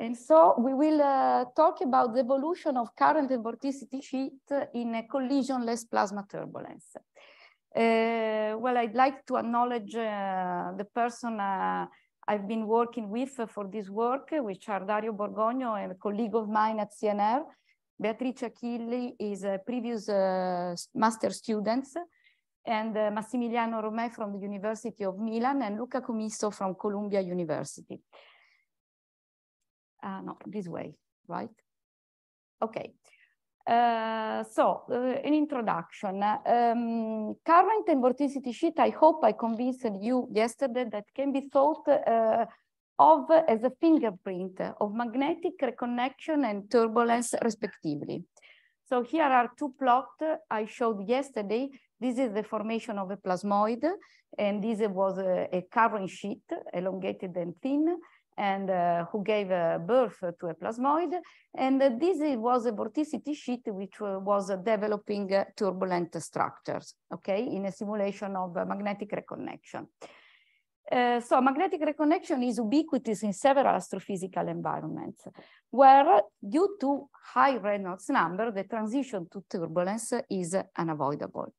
And so we will uh, talk about the evolution of current and vorticity sheet in a collisionless plasma turbulence. Uh, well, I'd like to acknowledge uh, the person uh, I've been working with for this work, which are Dario Borgogno, a colleague of mine at CNR. Beatrice Achilli is a previous uh, master student, and uh, Massimiliano Romè from the University of Milan, and Luca Comisso from Columbia University uh, no, this way, right? Okay. Uh, so, uh, an introduction. Um, current and vorticity sheet, I hope I convinced you yesterday that can be thought uh, of as a fingerprint of magnetic reconnection and turbulence respectively. So here are two plots I showed yesterday. This is the formation of a plasmoid, and this was a, a current sheet, elongated and thin and uh, who gave uh, birth to a plasmoid. And uh, this was a vorticity sheet which was developing turbulent structures, okay, in a simulation of magnetic reconnection. Uh, so magnetic reconnection is ubiquitous in several astrophysical environments, where due to high Reynolds number, the transition to turbulence is unavoidable.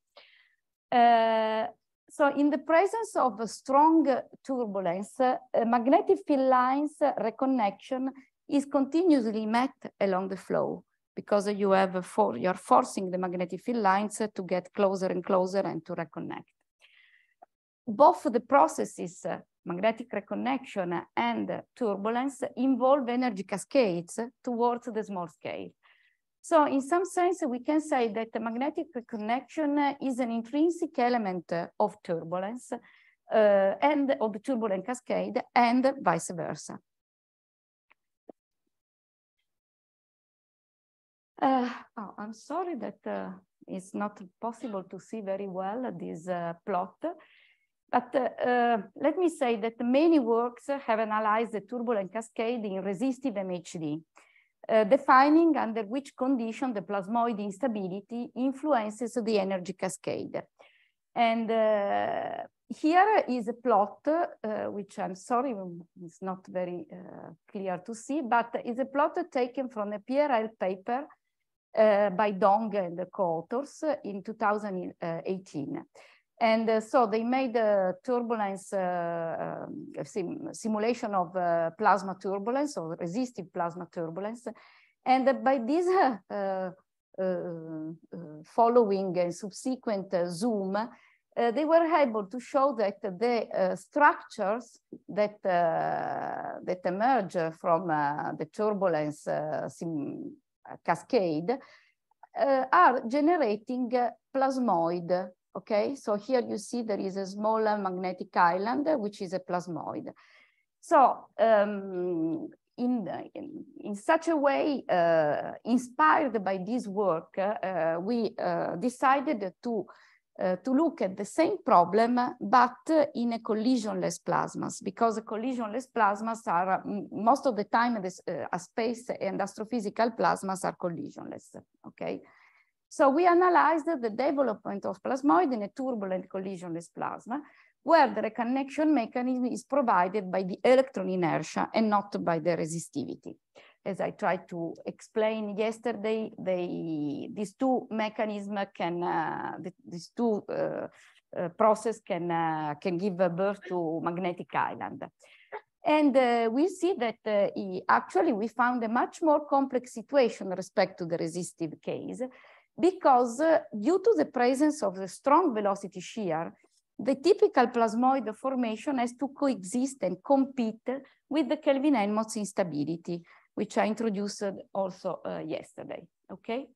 Uh, so in the presence of a strong turbulence, uh, magnetic field lines reconnection is continuously met along the flow because you have for you're forcing the magnetic field lines to get closer and closer and to reconnect. Both the processes, uh, magnetic reconnection and turbulence, involve energy cascades towards the small scale. So in some sense, we can say that the magnetic connection is an intrinsic element of turbulence uh, and of the turbulent cascade and vice versa. Uh, oh, I'm sorry that uh, it's not possible to see very well this uh, plot, but uh, let me say that many works have analyzed the turbulent cascade in resistive MHD uh, defining under which condition the plasmoid instability influences the energy cascade. And uh, here is a plot, uh, which I'm sorry, it's not very uh, clear to see, but is a plot taken from a PRL paper uh, by Dong and the co-authors in 2018. And uh, so they made a turbulence uh, um, sim simulation of uh, plasma turbulence or resistive plasma turbulence. And by this uh, uh, following and subsequent zoom, they were able to show that the structures that, that emerge from the turbulence cascade are generating plasmoid Okay, so here you see there is a smaller magnetic island, which is a plasmoid. So um, in, in, in, such a way, uh, inspired by this work, uh, we uh, decided to, uh, to look at the same problem, but in a collisionless plasmas, because collisionless plasmas are, most of the time, this, uh, space and astrophysical plasmas are collisionless, okay? So we analyzed the development of plasmoid in a turbulent collisionless plasma, where the reconnection mechanism is provided by the electron inertia and not by the resistivity. As I tried to explain yesterday, they, these two mechanisms can, uh, these two uh, uh, process can, uh, can give birth to magnetic island. And uh, we see that uh, actually we found a much more complex situation respect to the resistive case because uh, due to the presence of the strong velocity shear, the typical plasmoid formation has to coexist and compete with the Kelvin-Helmholtz instability, which I introduced also uh, yesterday, okay?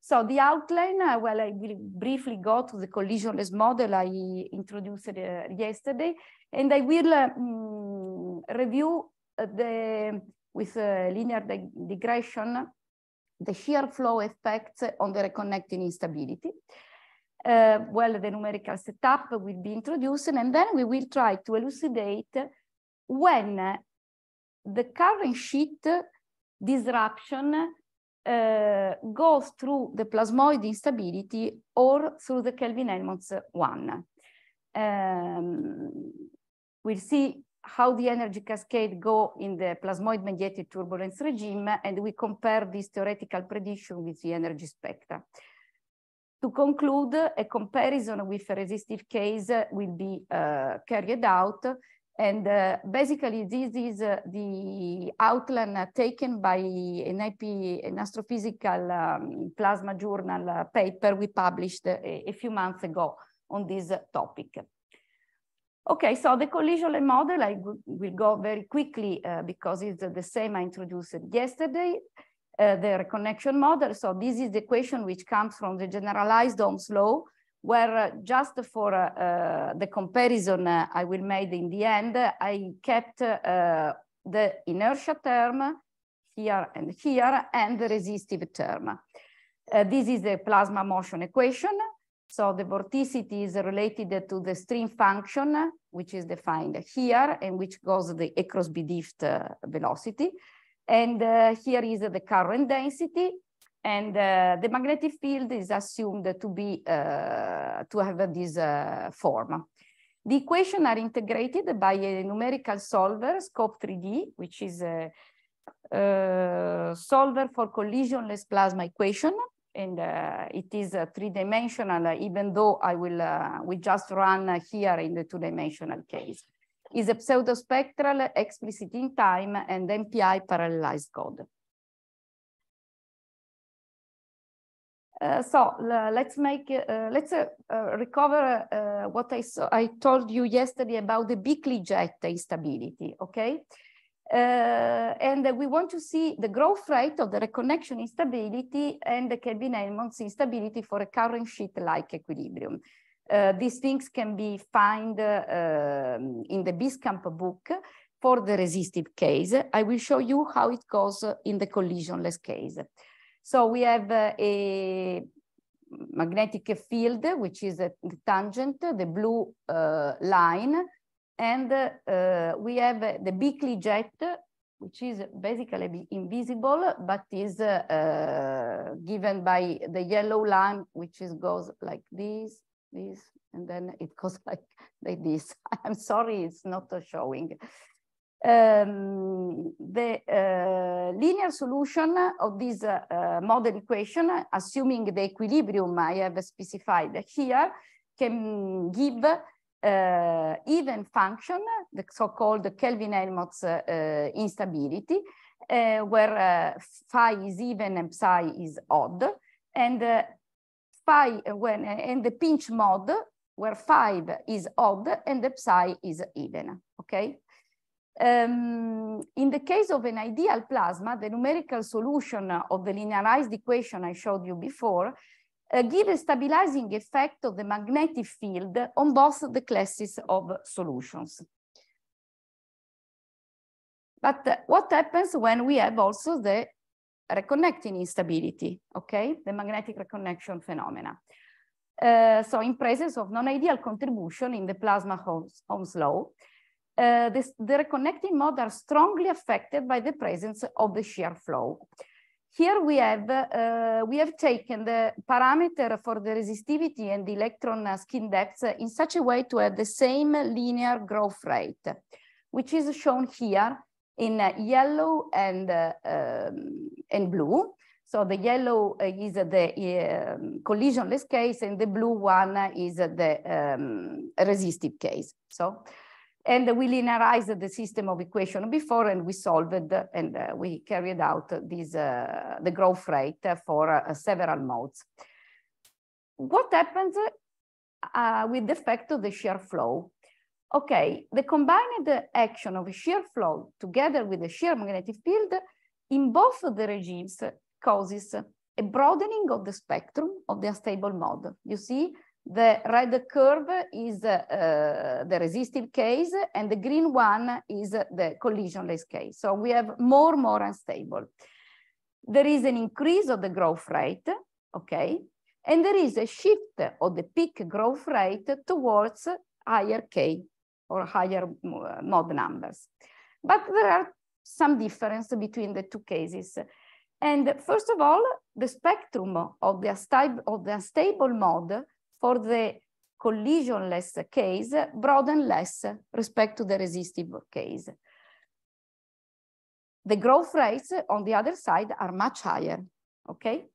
So the outline, uh, well, I will briefly go to the collisionless model I introduced uh, yesterday, and I will um, review uh, the, with linear digression the shear flow effects on the reconnecting instability. Uh, well, the numerical setup will be introduced, and then we will try to elucidate when the current sheet disruption uh, goes through the plasmoid instability or through the Kelvin-Helmholtz one. Um, we'll see how the energy cascade go in the plasmoid mediated turbulence regime, and we compare this theoretical prediction with the energy spectra. To conclude, a comparison with a resistive case will be uh, carried out. And uh, basically, this is uh, the outline taken by an, IP, an astrophysical um, plasma journal paper we published a few months ago on this topic. Okay, so the collision model, I will go very quickly uh, because it's the same I introduced yesterday, uh, the reconnection model. So this is the equation which comes from the generalized Ohm's law, where uh, just for uh, uh, the comparison uh, I will make in the end, I kept the inertia term here and here and the resistive term. this is the plasma motion equation. So the vorticity is related to the stream function, which is defined here and which goes the A cross B drift uh, velocity. And uh, here is the current density. And uh, the magnetic field is assumed to be uh, to have this uh, form. The equations are integrated by a numerical solver, Scope 3D, which is a, a solver for collisionless plasma equation and uh, it is uh, three-dimensional, uh, even though I will, uh, we just run uh, here in the two-dimensional case. Is a pseudospectral, explicit in time, and MPI parallelized code. Uh, so let's make let's recover what I saw, I told you yesterday about the Bickley jet instability. Okay, and we want to see the growth rate of the reconnection instability and the Kelvin-Helmholtz instability for a current sheet-like equilibrium. Uh, these things can be found uh, in the Biskamp book for the resistive case. I will show you how it goes in the collisionless case. So we have uh, a magnetic field, which is a, tangent, the blue uh, line, and uh, we have the Bickley jet, which is basically invisible, but is uh, given by the yellow line, which is goes like this, this, and then it goes like, like this. I'm sorry, it's not showing. Um, the uh, linear solution of this uh, model equation, assuming the equilibrium I have specified here, can give uh, even function, the so-called Kelvin-Helmholtz uh, instability, uh, where phi is even and psi is odd, and phi when in the pinch mode where phi is odd and the psi is even, okay? Um, in the case of an ideal plasma, the numerical solution of the linearized equation I showed you before uh, give a stabilizing effect of the magnetic field on both the classes of solutions. But uh, what happens when we have also the reconnecting instability, okay? The magnetic reconnection phenomena. Uh, so in presence of non-ideal contribution in the plasma Ohm's law, uh, this, the reconnecting mode are strongly affected by the presence of the shear flow. Here we have, uh, we have taken the parameter for the resistivity and the electron skin depth in such a way to have the same linear growth rate, which is shown here in uh, yellow and, uh, um, and blue. So the yellow is the um, collisionless case and the blue one is the um, resistive case. So and we linearized the system of equation before and we solved and uh, we carried out this, uh, the growth rate for uh, several modes. What happens with the effect of the shear flow? Okay, the combined action of shear flow together with the shear magnetic field in both the regimes causes a broadening of the spectrum of the unstable mode. You see, the red curve is uh, the resistive case and the green one is the collisionless case. So we have more, more unstable. There is an increase of the growth rate, okay? And there is a shift of the peak growth rate towards higher K or higher uh, mode numbers. But there are some difference between the two cases. And first of all, the spectrum of the, of the unstable mode for the collisionless case broaden less respect to the resistive case. The growth rates on the other side are much higher, okay?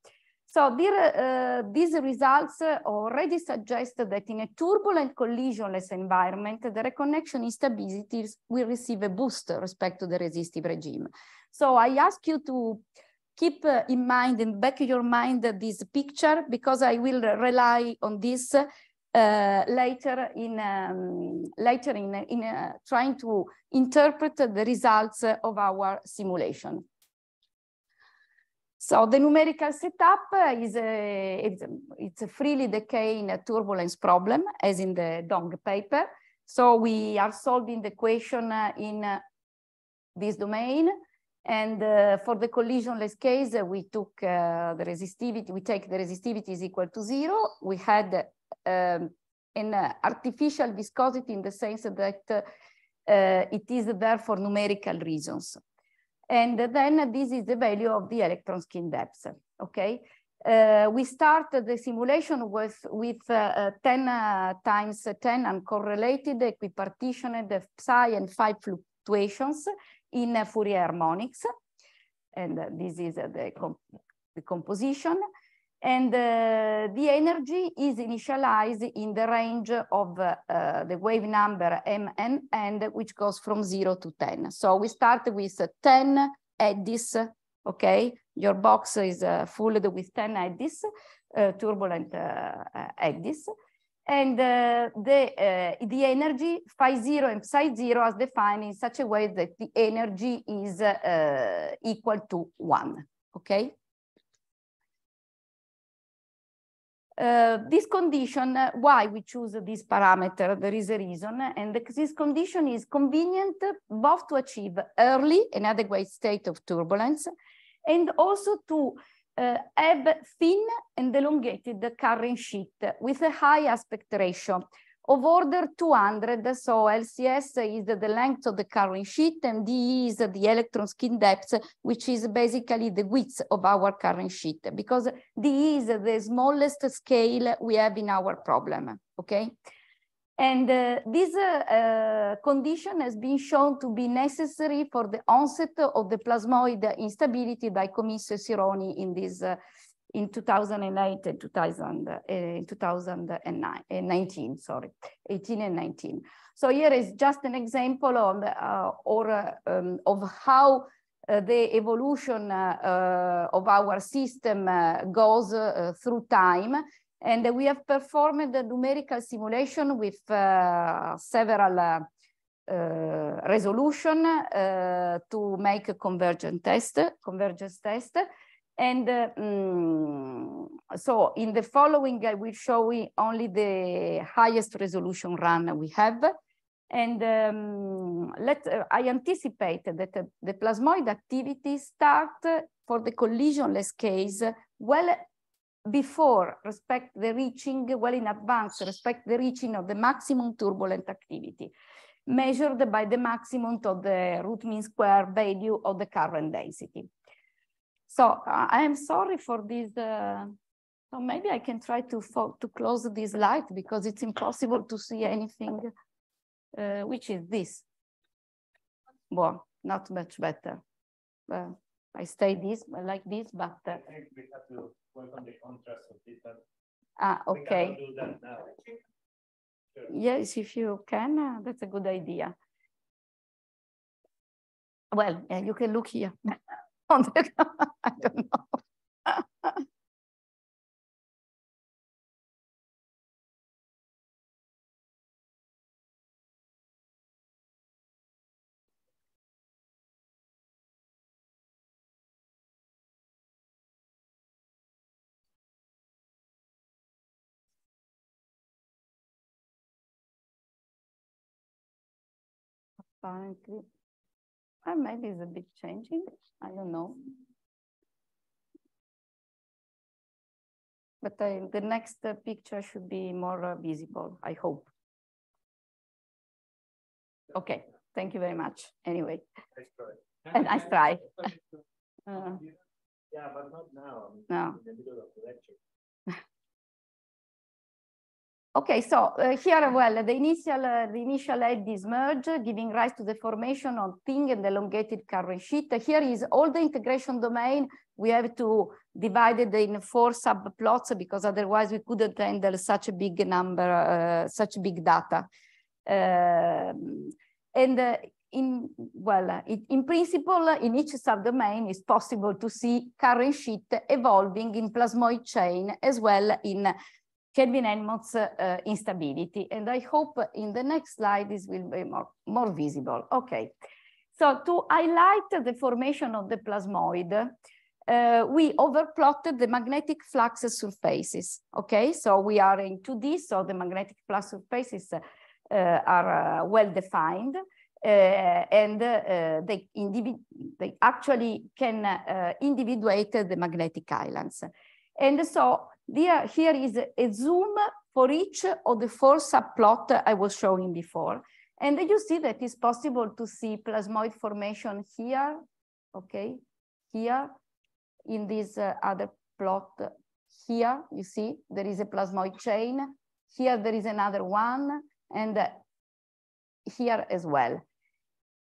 So there, uh, these results already suggest that in a turbulent collisionless environment, the reconnection instabilities will receive a boost respect to the resistive regime. So I ask you to keep in mind in back of your mind this picture because I will rely on this uh, later in um, later in, in uh, trying to interpret the results of our simulation. So the numerical setup is a, it's, a, a freely decaying turbulence problem as in the Dong paper. So we are solving the equation in this domain. And uh, for the collisionless case, uh, we took uh, the resistivity, we take the resistivity is equal to zero. We had um, an uh, artificial viscosity in the sense that uh, it is there for numerical reasons. And then this is the value of the electron skin depth, okay? Uh, we start the simulation with, with uh, 10 uh, times 10 uncorrelated equipartitioned psi and phi fluctuations in Fourier harmonics. And this is the, comp the composition. And uh, the energy is initialized in the range of uh, the wave number mn and which goes from zero to 10. So we start with 10 eddies, okay? Your box is uh, full with 10 eddies, turbulent eddies. And the, the energy phi zero and psi zero is defined in such a way that the energy is equal to one, okay? Uh, this condition, uh, why we choose this parameter, there is a reason, and this condition is convenient both to achieve early and adequate state of turbulence, and also to uh, have thin and elongated current sheet with a high aspect ratio, of order 200. So LCS is the length of the current sheet and DE is the electron skin depth, which is basically the width of our current sheet because DE is the smallest scale we have in our problem, okay? And uh, this uh, uh, condition has been shown to be necessary for the onset of the plasmoid instability by Comisso Sironi in this uh, in 2008 and 2000, uh, in 2019, uh, sorry, 18 and 19. So here is just an example of, uh, or, um, of how uh, the evolution of our system goes through time. And we have performed the numerical simulation with several resolution to make a convergent test, convergence test. And uh, mm, so in the following, I will show you only the highest resolution run we have. And um, let uh, I anticipate that uh, the plasmoid activity start for the collisionless case well before respect the reaching, well in advance, respect the reaching of the maximum turbulent activity measured by the maximum of the root mean square value of the current density. So uh, I am sorry for this. Uh, so maybe I can try to to close this light because it's impossible to see anything, uh, which is this. Well, not much better. I stay this like this, but uh, we have to work on the contrast of this. Ah, okay. Yes, if you can, uh, that's a good idea. Well, yeah, you can look here. I don't know. Apparently. Or maybe it's a bit changing. I don't know. But the next uh, picture should be more uh, visible, I hope. Okay, thank you very much. Anyway, Nice try. a nice try. Uh, Yeah, but not now. I mean, No. In the middle of the lecture. Okay, so uh, here, well, the initial, uh, the initial eddies merge, giving rise to the formation of thin and elongated current sheet. Here is all the integration domain. We have to divide it in four subplots because otherwise we couldn't handle such a big number, uh, such big data. Um, and uh, in, well, it, in principle, in each subdomain, it's possible to see current sheet evolving in plasmoid chain as well in Kelvin-Helmholtz uh, instability. And I hope in the next slide this will be more, more visible. Okay, so to highlight the formation of the plasmoid, uh, we overplotted the magnetic flux surfaces. Okay, so we are in 2D, so the magnetic flux surfaces uh, are uh, well defined. Uh, and uh, they, they actually can individuate the magnetic islands. And so there, here is a zoom for each of the four subplot I was showing before. And you see that it's possible to see plasmoid formation here, okay, here, in this uh, other plot here, you see, there is a plasmoid chain. Here there is another one, and uh, here as well.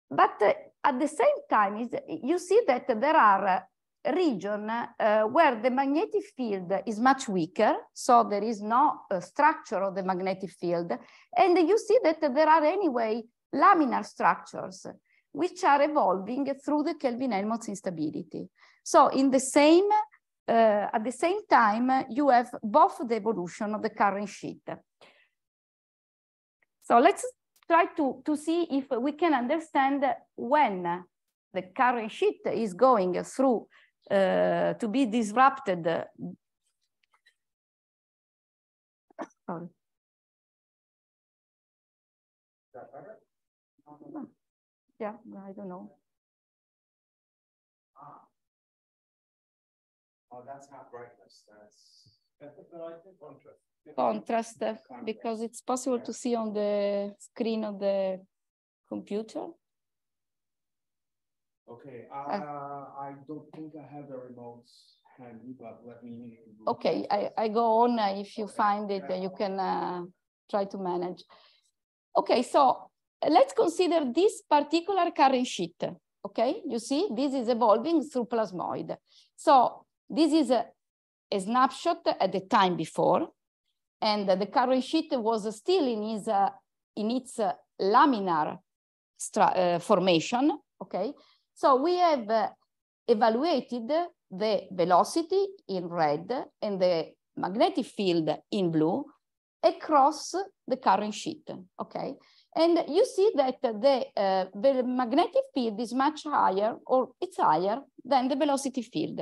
But uh, at the same time, is, you see that there are region uh, where the magnetic field is much weaker, so there is no uh, structure of the magnetic field. And you see that there are anyway laminar structures which are evolving through the Kelvin-Helmholtz instability. So in the same, uh, at the same time, you have both the evolution of the current sheet. So let's try to, to see if we can understand when the current sheet is going through uh, to be disrupted. Sorry. Yeah, I don't know. Ah. Oh, that's not brightness. That's contrast. Contrast, uh, because it's possible to see on the screen of the computer. Okay, uh, uh, I don't think I have the remotes handy, but let me. Okay, I, I go on. Uh, if you find it, uh, you can uh, try to manage. Okay, so let's consider this particular current sheet. Okay, you see, this is evolving through plasmoid. So this is a, a snapshot at the time before, and the current sheet was still in, his, uh, in its laminar formation. Okay, so we have uh, evaluated the velocity in red and the magnetic field in blue across the current sheet, okay? And you see that the, uh, the magnetic field is much higher or it's higher than the velocity field.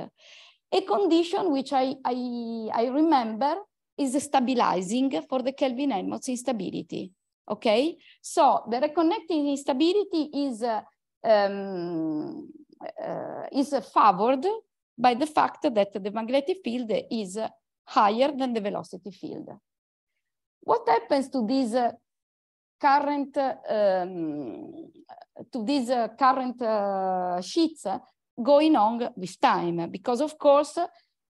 A condition which I, I, I remember is stabilizing for the Kelvin-Helmholtz instability, okay? So the reconnecting instability is uh, um, uh, is favored by the fact that the magnetic field is higher than the velocity field. What happens to these uh, current um, to these uh, current uh, sheets going on with time? Because of course,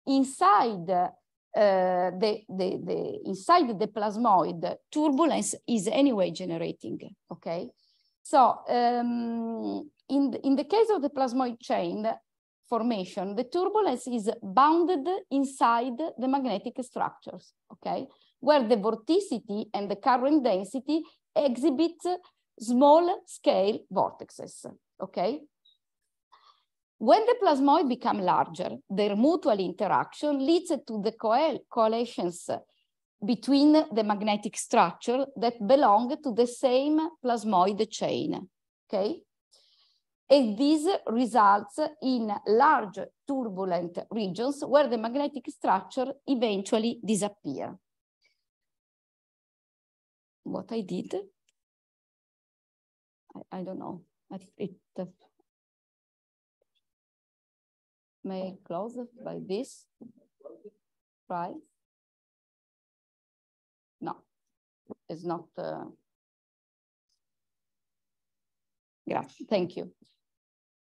inside uh, the, the, the inside the plasmoid, turbulence is anyway generating. Okay, so um, in, the, in the case of the plasmoid chain formation, the turbulence is bounded inside the magnetic structures, okay? Where the vorticity and the current density exhibit small scale vortexes, okay? When the plasmoid become larger, their mutual interaction leads to the coalescence between the magnetic structure that belong to the same plasmoid chain, okay? And this results in large turbulent regions where the magnetic structure eventually disappear. What I did, I, I don't know, it uh, may close by this, right? It's not. Uh... Yeah, thank you.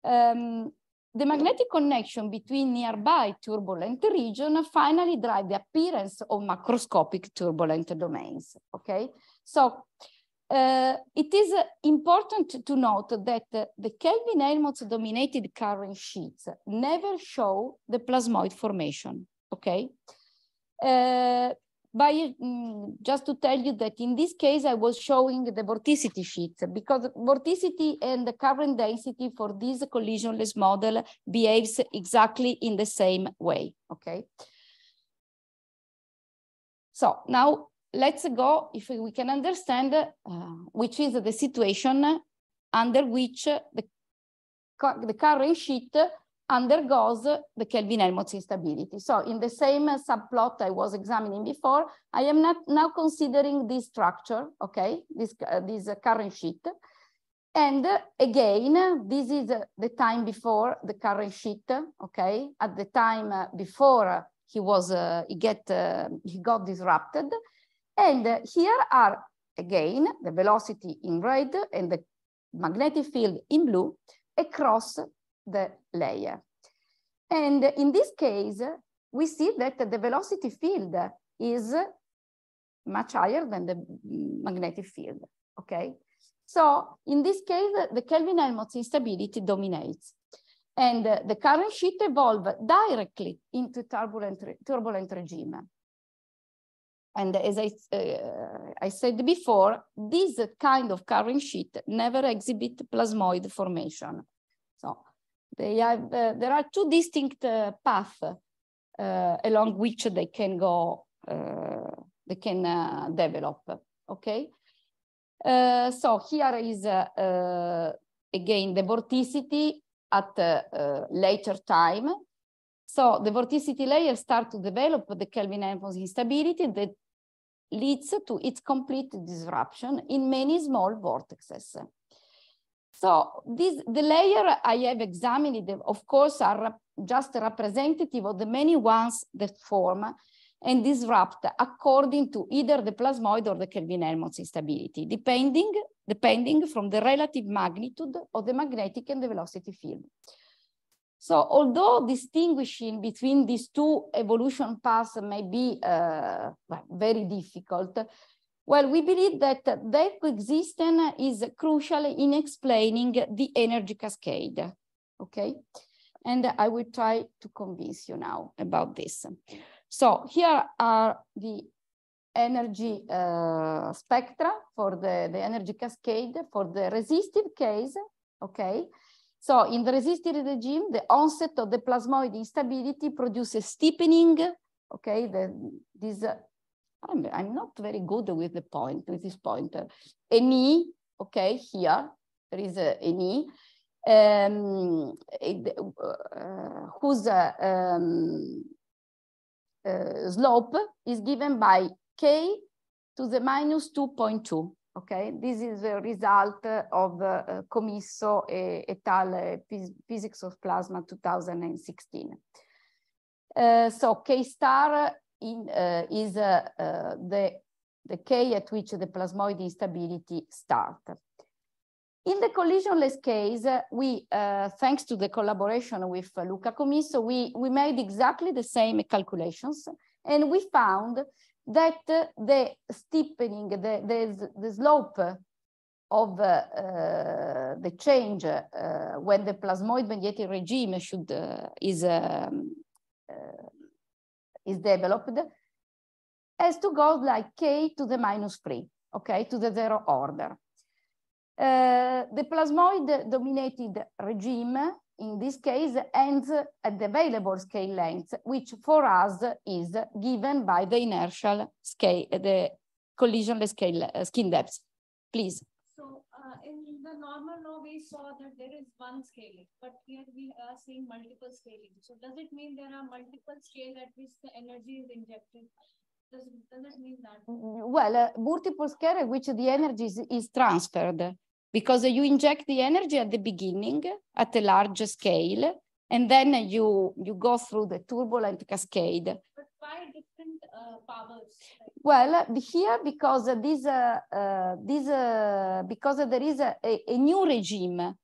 Um, the magnetic connection between nearby turbulent region finally drive the appearance of macroscopic turbulent domains, okay? So uh, it is important to note that the Kelvin-Helmholtz dominated current sheets never show the plasmoid formation, okay? By um, just to tell you that in this case, I was showing the vorticity sheets because vorticity and the current density for this collisionless model behaves exactly in the same way, okay? So now let's go, if we can understand uh, which is the situation under which the, the current sheet undergoes the Kelvin-Helmholtz instability. So in the same subplot I was examining before, I am not now considering this structure, okay, this, uh, this current sheet. And again, this is the time before the current sheet, okay, at the time before he was, uh, he, get, uh, he got disrupted. And here are, again, the velocity in red and the magnetic field in blue across the layer. And in this case, we see that the velocity field is much higher than the magnetic field, okay? So in this case, the Kelvin-Helmholtz instability dominates. And the current sheet evolve directly into turbulent, turbulent regime. And as I, uh, I said before, this kind of current sheet never exhibit plasmoid formation. So they have, uh, there are two distinct uh, paths uh, along which they can go, uh, they can uh, develop, okay? Uh, so here is, again, the vorticity at a later time. So the vorticity layer start to develop the Kelvin-Helmholtz instability that leads to its complete disruption in many small vortexes. So this, the layer I have examined, of course, are just representative of the many ones that form and disrupt according to either the plasmoid or the Kelvin-Helmholtz instability, depending, depending from the relative magnitude of the magnetic and the velocity field. So although distinguishing between these two evolution paths may be uh, very difficult, well, we believe that their coexistence is crucial in explaining the energy cascade, okay? And I will try to convince you now about this. So here are the energy uh, spectra for the, the energy cascade for the resistive case, okay? So in the resistive regime, the onset of the plasmoid instability produces steepening, okay? The, this I'm, I'm not very good with the point, with this pointer. An E, okay, here, there is a, an E, um, uh, whose uh, um, uh, slope is given by K to the minus 2.2. Okay, this is the result of uh, Comisso et al. Physics of Plasma 2016. Uh, so K star in, uh, is uh, uh, the, the K at which the plasmoid instability start. In the collisionless case, we, uh, thanks to the collaboration with Luca Comisso, we, we made exactly the same calculations and we found that the steepening, the, the, the slope of uh, uh, the change when the plasmoid mediated regime should, is um, is developed has to go like k to the minus 3, okay, to the zero order. Uh, the plasmoid dominated regime in this case ends at the available scale length, which for us is given by the inertial scale, the collisionless scale, uh, skin depth. Please normal law, we saw that there is one scaling, but here we are seeing multiple scaling. So does it mean there are multiple scale at which the energy is injected? Does, does it mean that? Well, uh, multiple scale at which the energy is, is transferred because you inject the energy at the beginning at a large scale, and then you, you go through the turbulent cascade. But why different uh, powers? Well, here because this uh, uh, this uh, because there is a, a, new regime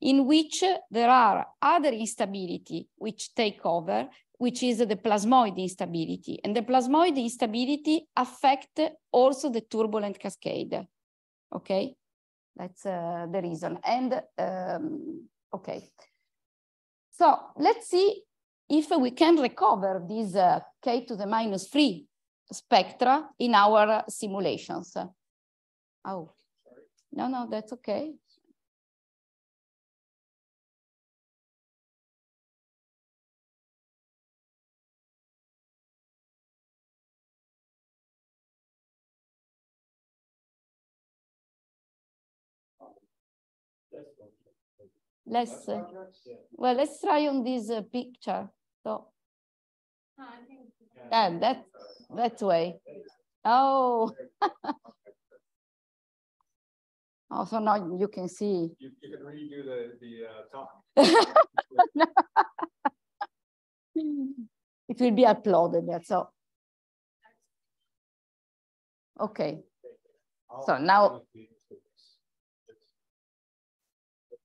in which there are other instability which take over, which is the plasmoid instability. And the plasmoid instability affect also the turbulent cascade, okay? That's uh, the reason. And, um, okay. So let's see if we can recover this uh, k to the minus three spectra in our simulations. Oh, no, no, that's okay. Let's, uh, well, let's try on this uh, picture. So, yeah, that, that way. Oh. oh, so now you can see. You, you can redo the, the uh, talk. it will be uploaded, that's all. Okay. So now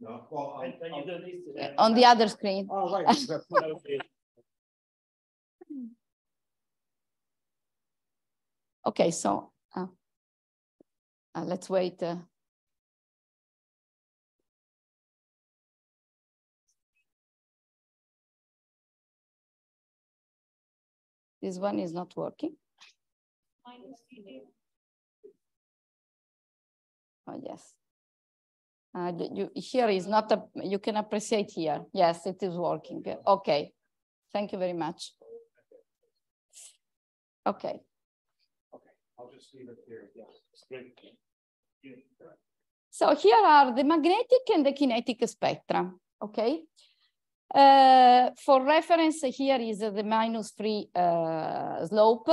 No, well, I'll- And and you I'll- do this. uh, on the other screen. Oh, right. Okay. Okay, so uh, uh, let's wait. uh. This one is not working. Minus. Oh, yes. Uh, you, here is not, a you can appreciate here. Yes, it is working. Okay. Thank you very much. Okay. Okay, I'll just leave it here, yes. Great. So here are the magnetic and the kinetic spectra, okay? Uh, for reference, here is the minus three uh, slope.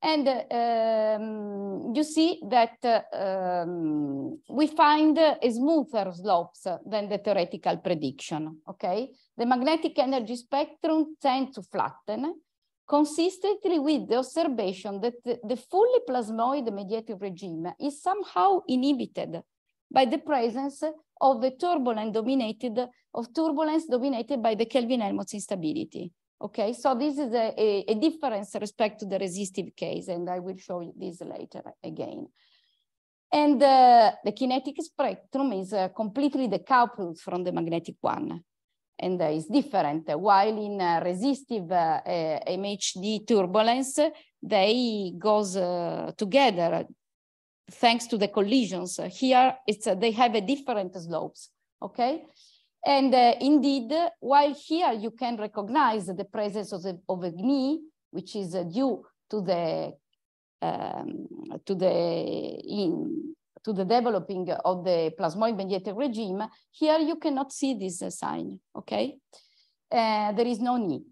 And um, you see that um, we find smoother slopes than the theoretical prediction, okay? The magnetic energy spectrum tend to flatten consistently with the observation that the, the fully plasmoid mediated regime is somehow inhibited by the presence of the turbulent dominated, of turbulence dominated by the Kelvin-Helmholtz instability. Okay, so this is a, a, a difference respect to the resistive case, and I will show you this later again. And uh, the kinetic spectrum is uh, completely decoupled from the magnetic one and uh, is different. While in uh, resistive uh, uh, MHD turbulence, they goes together thanks to the collisions. Here, it's they have a different slopes, okay? And uh, indeed, while here you can recognize the presence of, the, of which is uh, due to the um, to the in to the developing of the plasmoid mediated regime, here you cannot see this uh, sign, okay? Uh, there is no need.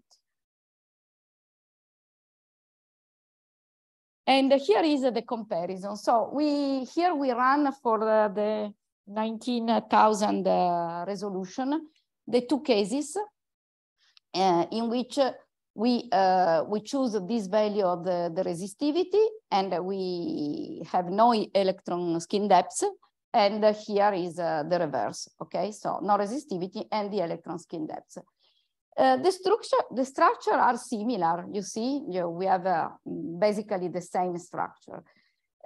And here is the comparison. So we here we run for uh, the 19,000 uh, resolution, the two cases uh, in which we, uh, we choose this value of the, the resistivity and we have no electron skin depth. And here is uh, the reverse, okay? So no resistivity and the electron skin depth. Uh, the structure, the structure are similar. You see, you, we have uh, basically the same structure.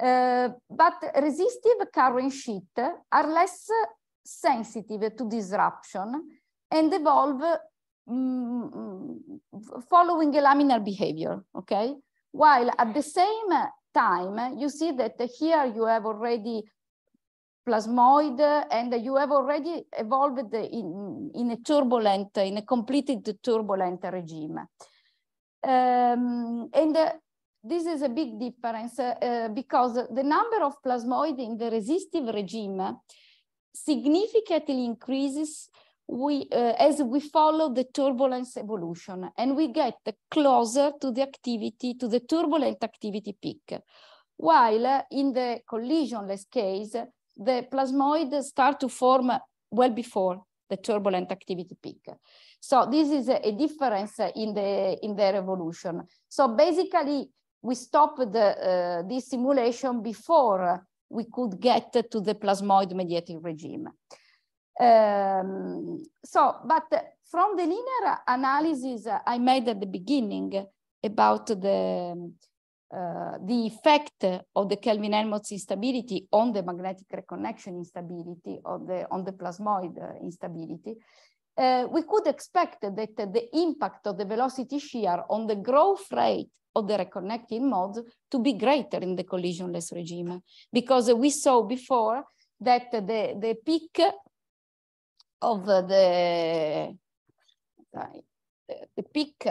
Uh, but resistive current sheet are less sensitive to disruption and evolve mm, following a laminar behavior, okay? While at the same time, you see that here you have already plasmoid and you have already evolved in, in a turbulent, in a completed turbulent regime. Um, and this is a big difference uh, because the number of plasmoid in the resistive regime significantly increases we, uh, as we follow the turbulence evolution and we get closer to the activity, to the turbulent activity peak. While in the collisionless case, the plasmoid start to form well before the turbulent activity peak. So this is a, a difference in, the, in their evolution. So basically, we stopped the, uh, this simulation before we could get to the plasmoid mediating regime. Um, so, but from the linear analysis I made at the beginning about the uh, the effect of the Kelvin-Helmholtz instability on the magnetic reconnection instability of the on the plasmoid instability, uh, we could expect that the impact of the velocity shear on the growth rate of the reconnecting modes to be greater in the collisionless regime. Because we saw before that the, the peak of the, the peak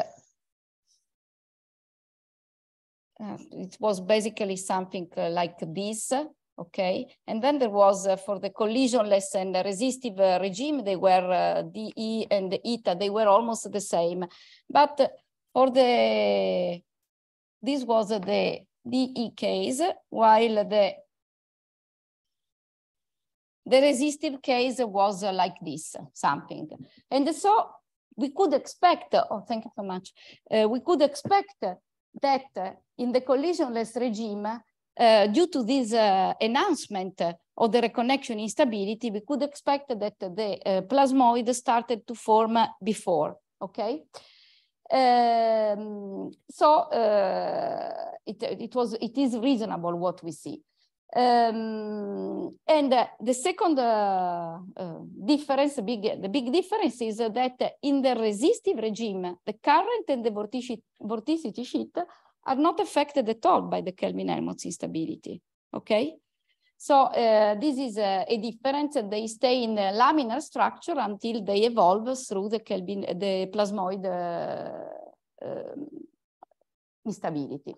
uh, it was basically something like this, okay? And then there was uh, for the collisionless and resistive uh, regime, they were uh, DE and eta, they were almost the same. But for the, this was the DE case, while the the resistive case was uh, like this, something. And so we could expect, oh, thank you so much. Uh, we could expect that in the collisionless regime, due to this uh, enhancement of the reconnection instability, we could expect that the uh, plasmoid started to form before, okay? Um, so uh, it, it was it is reasonable what we see. Um, and uh, the second uh, uh, difference, big, the big difference is that in the resistive regime, the current and the vorticity, vorticity sheet are not affected at all by the Kelvin-Helmholtz instability, okay? So uh, this is a, difference. They stay in the laminar structure until they evolve through the Kelvin, the plasmoid uh, um, instability.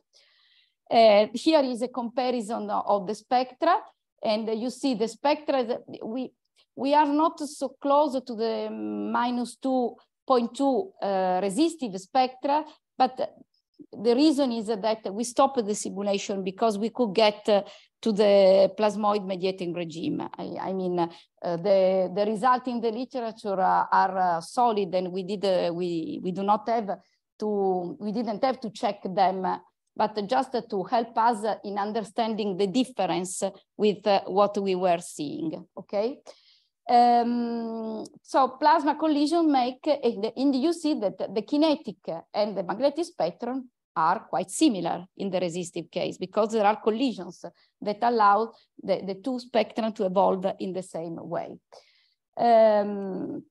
Uh, here is a comparison of the spectra, and you see the spectra, That we, we are not so close to the minus 2.2 uh, resistive spectra, but the reason is that we stopped the simulation because we could get uh, to the plasmoid mediating regime. I, I mean, uh, the, the results in the literature are, are uh, solid and we did, uh, we, we do not have to, we didn't have to check them but just to help us in understanding the difference with uh, what we were seeing, okay? Um, so plasma collision make, in the, you see that the kinetic and the magnetic spectrum are quite similar in the resistive case because there are collisions that allow the, the two spectra to evolve in the same way. Um,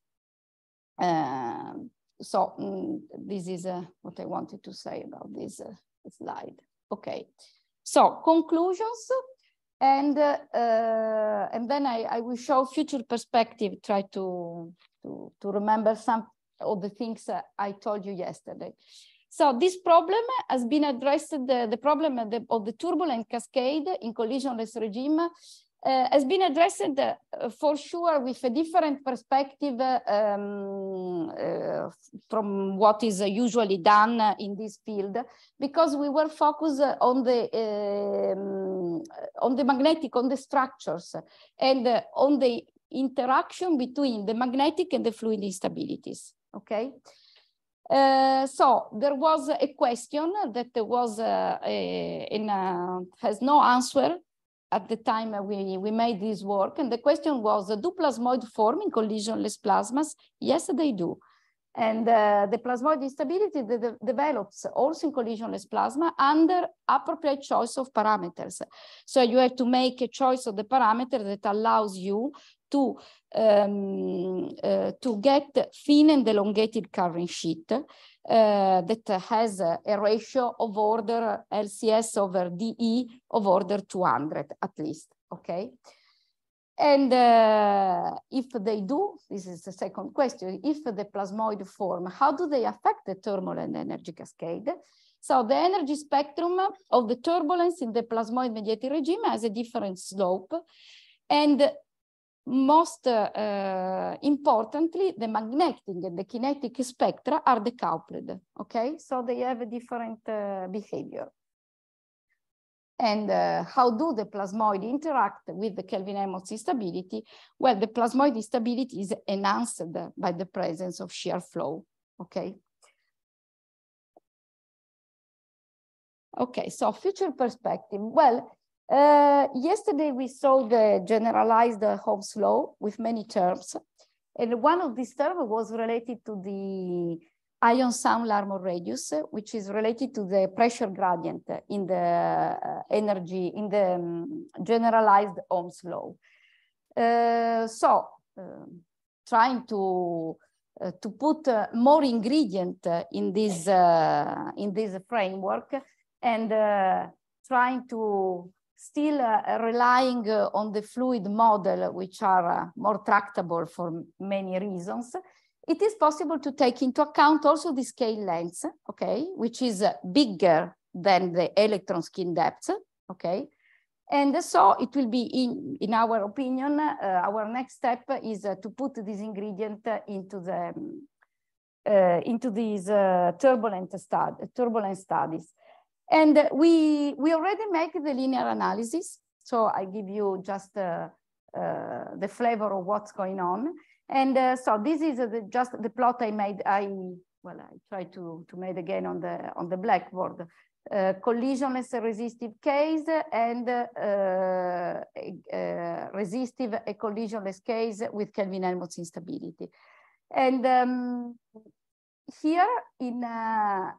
uh, so um, this is uh, what I wanted to say about this uh, slide. Okay, so conclusions, and uh, uh, and then I, I will show future perspective. Try to to to remember some of the things I told you yesterday. So this problem has been addressed, the, the problem of the, of the turbulent cascade in collisionless regime uh, has been addressed uh, for sure with a different perspective um, uh, from what is usually done in this field because we were focused on the um, on the magnetic on the structures and on the interaction between the magnetic and the fluid instabilities okay? Uh, so there was a question that was uh, a, in, uh, has no answer at the time we, we made this work. And the question was, do plasmoid form in collisionless plasmas? Yes, they do. And uh, the plasmoid instability de develops also in collisionless plasma under appropriate choice of parameters. So you have to make a choice of the parameter that allows you to, um, uh, to get thin and elongated current sheet uh, that has a, a, ratio of order LCS over DE of order 200 at least, okay? And uh, if they do, this is the second question, if the plasmoid form, how do they affect the turbulent energy cascade? So the energy spectrum of the turbulence in the plasmoid mediated regime has a different slope. And most uh, importantly, the magnetic and the kinetic spectra are decoupled, okay? So they have a different uh, behavior. And uh, how do the plasmoid interact with the Kelvin-Helmholtz instability? Well, the plasmoid instability is enhanced by the presence of shear flow, okay? Okay, so future perspective. Well, Uh, yesterday we saw the generalized Ohm's law with many terms. And one of these terms was related to the ion sound Larmor radius, which is related to the pressure gradient in the uh, energy, in the um, generalized Ohm's law. Uh, so um, trying to uh, to put uh, more ingredient in this uh, in this framework and trying to still relying on the fluid model, which are more tractable for many reasons, it is possible to take into account also the scale length, okay, which is bigger than the electron skin depth, okay, and so it will be, in, in our opinion, uh, our next step is uh, to put this ingredient into the uh, into these uh, turbulent, stud turbulent studies. And we, we already make the linear analysis. So I give you just uh, uh, the flavor of what's going on. And so this is the, just the plot I made. I, well, I try to, to make again on the, on the blackboard uh, collisionless resistive case and uh, uh, resistive a collisionless case with Kelvin-Helmholtz instability. And um, here in, uh, uh,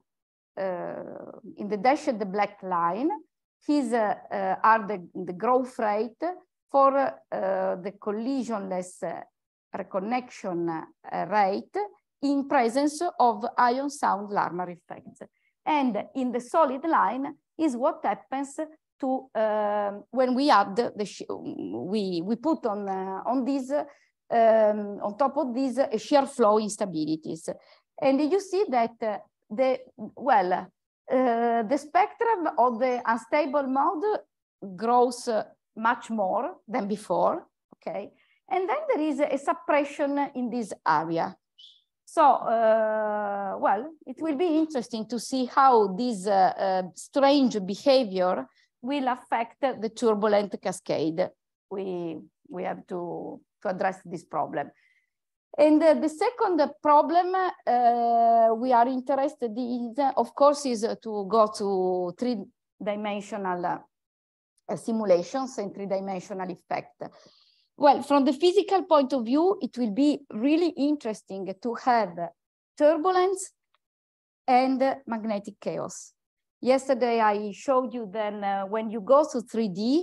in the dashed the black line, these uh, are the, the growth rate for the collisionless reconnection rate in presence of ion sound Larmor effects. And in the solid line is what happens to uh, when we add the we we put on uh, on this um, on top of these uh, shear flow instabilities, and you see that uh, the well uh, the spectrum of the unstable mode grows uh, much more than before. Okay, and then there is a suppression in this area. So, uh, well, it will be interesting to see how this uh, uh, strange behavior will affect the turbulent cascade. We, we have to, to address this problem. And uh, the second problem uh, we are interested in, of course, is to go to three-dimensional uh, simulations and three-dimensional effect. Well, from the physical point of view, it will be really interesting to have turbulence and magnetic chaos. Yesterday, I showed you then uh, when you go to 3D,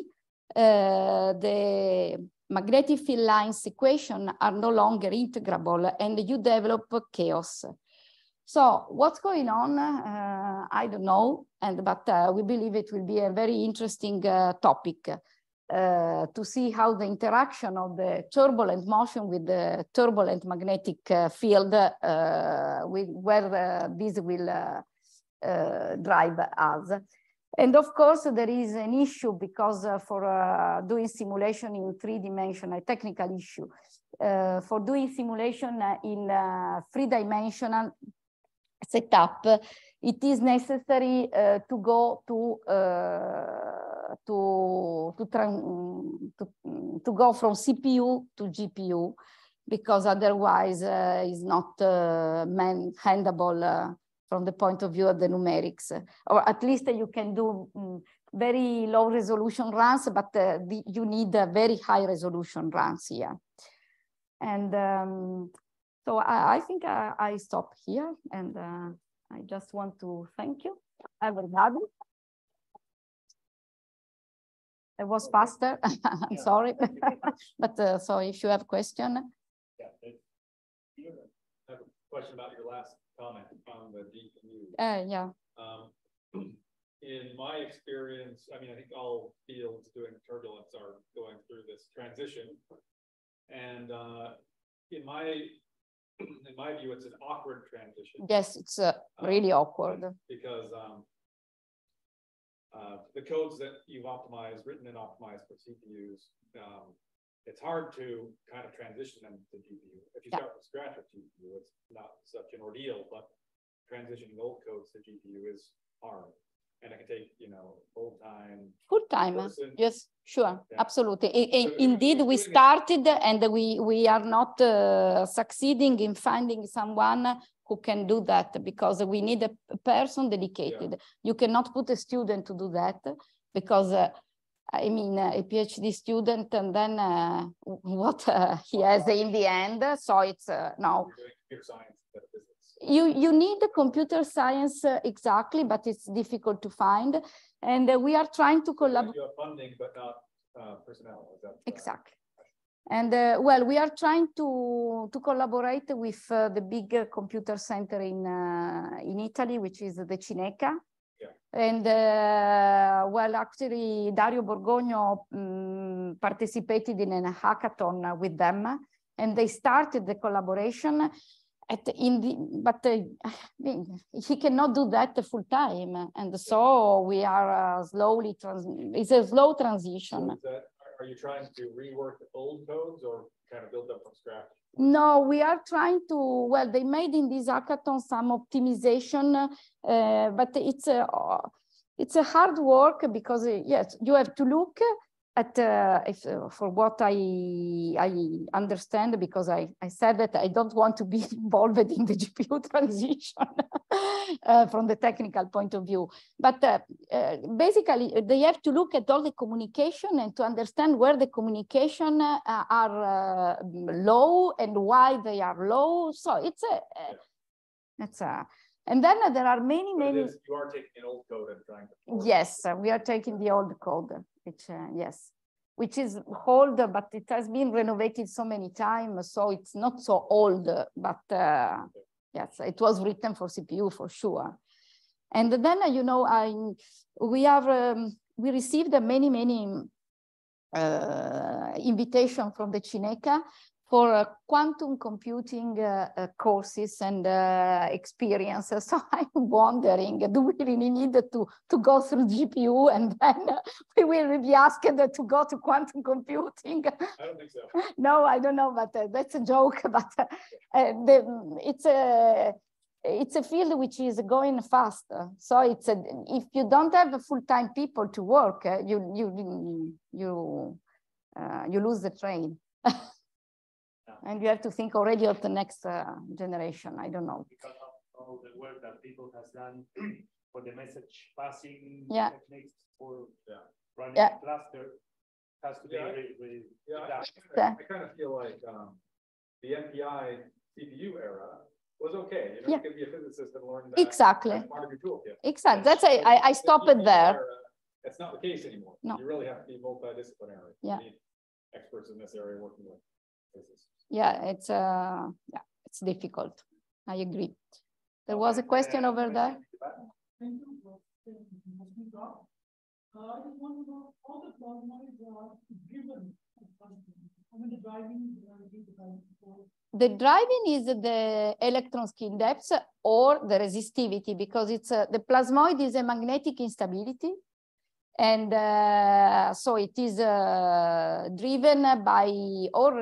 uh, the magnetic field lines equation are no longer integrable and you develop chaos. So what's going on? Uh, I don't know, and but uh, we believe it will be a very interesting uh, topic uh, to see how the interaction of the turbulent motion with the turbulent magnetic uh, field, uh, with, where this will drive us. And of course, there is an issue because uh, for uh, doing simulation in three-dimensional, technical issue. Uh, for doing simulation in three-dimensional setup, it is necessary to go to to to, to to go from CPU to GPU because otherwise uh, it's not uh, handable uh, from the point of view of the numerics. Or at least you can do um, very low resolution runs, but uh, the, you need very high resolution runs here. And um, so I, I think I, I, stop here and uh, I just want to thank you everybody. It was faster. I'm sorry. but uh, so if you have a question. Yeah. I have a question about your last comment on the. Uh, yeah. Um, in my experience, I mean, I think all fields doing turbulence are going through this transition. And uh, in my in my view, it's an awkward transition. Yes, it's uh, really um, awkward. Because um, uh, the codes that you've optimized, written and optimized for CPUs, um, it's hard to kind of transition them to GPU. If you yeah. start from scratch with GPU, it's not such an ordeal, but transitioning old codes to GPU is hard. And it can take, you know, full time. Full time, person. yes, sure, yeah. absolutely. So indeed, we started and we, we are not uh, succeeding in finding someone who can do that because we need a person dedicated. Yeah. You cannot put a student to do that because uh, I mean, a PhD student and then uh, what uh, he has in the end. So it's uh, no, You're doing computer science instead of physics. you, you need the computer science uh, exactly, but it's difficult to find. And uh, we are trying to collaborate. You have funding, but not uh, personnel, Exactly. And uh, well, we are trying to, to collaborate with uh, the big computer center in, uh, in Italy, which is the Cineca. And uh, well, actually, Dario Borgogno mm, participated in a hackathon with them, and they started the collaboration. At in the, but uh, I mean, he cannot do that full time, and so we are uh, slowly. Trans it's a slow So transition. is that, are- you trying to rework the old codes or kind of build them from scratch? No, we are trying to, well, they made in this hackathon some optimization, uh, but it's a, it's a hard work because, uh, yes, you have to look at, uh, if, uh, for what I, I understand, because I, I said that I don't want to be involved in the GPU transition uh, from the technical point of view. But uh, uh, basically, uh, they have to look at all the communication and to understand where the communication uh, are uh, low and why they are low. So it's a, uh, it's a, and then there are many, it many. is, you are taking an old code and trying to. Yes, we are taking the old code, which, uh, yes, which is old, but it has been renovated so many times, so it's not so old, but uh, yes, it was written for CPU for sure. And then, uh, you know, I, we have, um, we received many, many uh, invitation from the Cineca for uh, quantum computing uh, uh, courses and uh, experiences. So I'm wondering, do we really need to, to go through GPU and then uh, we will be asked to go to quantum computing? I don't think so. no, I don't know, but uh, that's a joke. But uh, uh, the, it's a it's a field which is going fast. So it's a, if you don't have full time people to work, uh, you you you uh, you lose the train. And you have to think already of the next uh, generation. I don't know. because of all the work that people has done for the message passing Yeah. techniques for Yeah. running Yeah. a cluster has to be Yeah. really, really Yeah, I- done. I, kinda- I kind of feel like, um, the MPI CPU era was okay. You know, Yeah. you could be a physicist and learn that. Exactly. as Part of your toolkit. Exactly. That's I I, I The stopped CPU there. era, That's not the case anymore. No. You really have to be multidisciplinary. You Yeah. need Experts in this area working with physicists. Yeah, it's uh yeah, it's difficult. I agree. There was a question Uh, over there. Thank you for asking talk. Uh, I just want to know how the plasmoids are driven. I mean, the driving, the driving force. The driving is the electron skin depth or the resistivity because it's a, the plasmoid is a magnetic instability. And uh, so it is uh, driven by or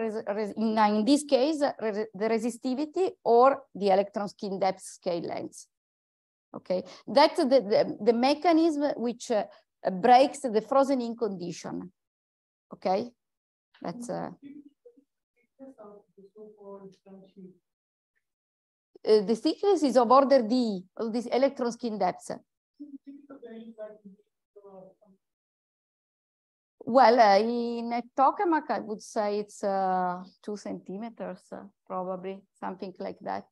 in, in this case, res- the resistivity or the electron skin depth scale length. Okay, that's the, the, the mechanism which uh, breaks the frozen in condition. Okay, that's uh, uh, the thickness is of order D, of this electron skin depth. Well, uh, in a tokamak, I would say it's uh, two centimeters, uh, probably something like that.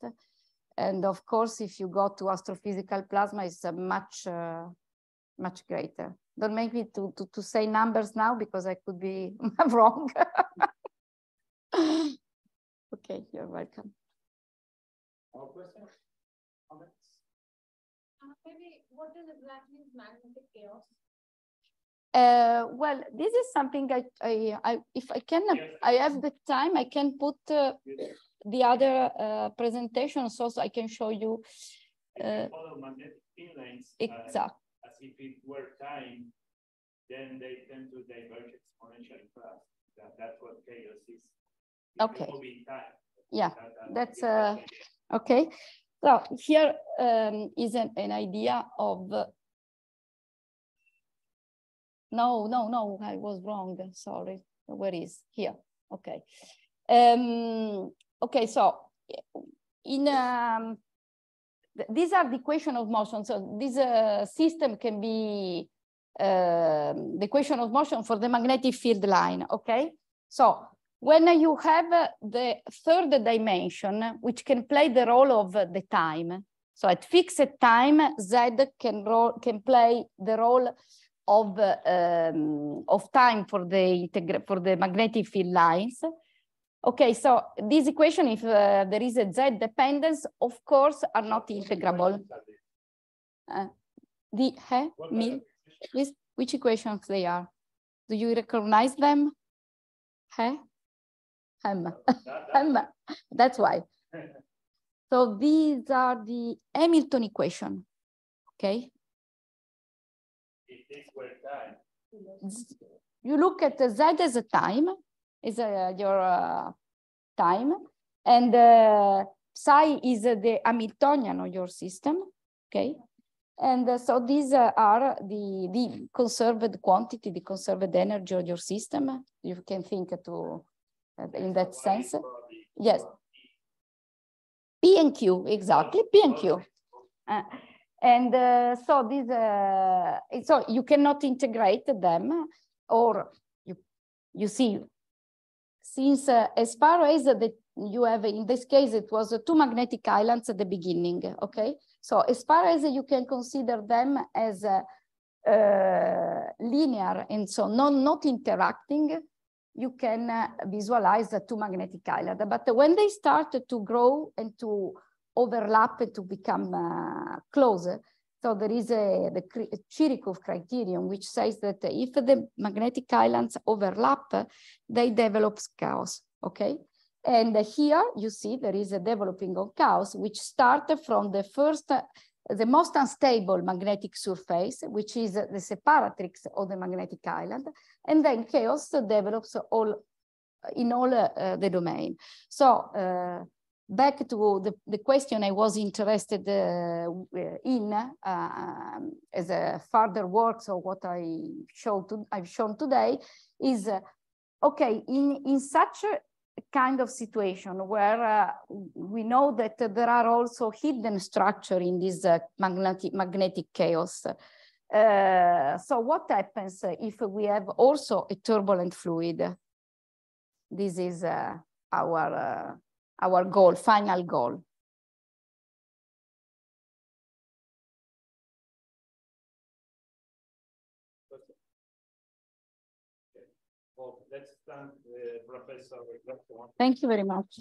And of course, if you go to astrophysical plasma, it's uh, much, uh, much greater. Don't make me to, to, to say numbers now because I could be wrong. okay, you're welcome. More questions? Comments? Uh, Maybe what is exactly is magnetic chaos? Uh, well, this is something I, I, I if I can. I have the time, I can put uh, the other uh, presentation so, so I can show you Uh, you magnetic field lines, uh, as if it were time, then they tend to diverge exponentially fast. That, that's what chaos is. If Okay. time, Yeah, that- that- that's, uh, okay. So here um, is an, an idea of. Uh, no, no, no, I was wrong. Sorry. Where is here? Okay. Um, okay, so in um, th- these are the equation of motion. So this uh, system can be um, the equation of motion for the magnetic field line, okay? So when you have uh, the third dimension, which can play the role of uh, the time. So at fixed time, Z can, can play the role of, um, of time for the, for the magnetic field lines. Okay, so this equation, if uh, there is a Z dependence, of course, are not integrable. Uh, the, huh? Mil, which, which equations they are? Do you recognize them? Huh? Hem. That's why. So these are the Hamilton equation, okay? You look at the Z as a time, is uh, your uh, time, and uh, psi is uh, the Hamiltonian of your system, okay? And uh, so these uh, are the, the conserved quantity, the conserved energy of your system. You can think to uh, in that sense. Yes. P and Q, exactly, P and Q. Uh, and uh, so these, uh, so you cannot integrate them or you, you see, since uh, as far as the, you have, in this case, it was two magnetic islands at the beginning, okay? So as far as you can consider them as uh, linear and so not, not interacting, you can uh, visualize the two magnetic islands. But when they start to grow and to overlap to become uh, closer, so there is a, the Chirikov criterion, which says that if the magnetic islands overlap, they develop chaos, okay? And here you see there is a developing of chaos, which start from the first the most unstable magnetic surface, which is the separatrix of the magnetic island, and then chaos develops all in all uh, the domain. So uh, back to the, the question I was interested uh, in uh, as a further work, so what I showed to, I've shown today is, uh, okay, in, in such a kind of situation where uh, we know that there are also hidden structure in this uh, magnetic, magnetic chaos. Uh, so what happens if we have also a turbulent fluid? This is our, our goal, final goal. Well, let's thank Professor. Thank you very much.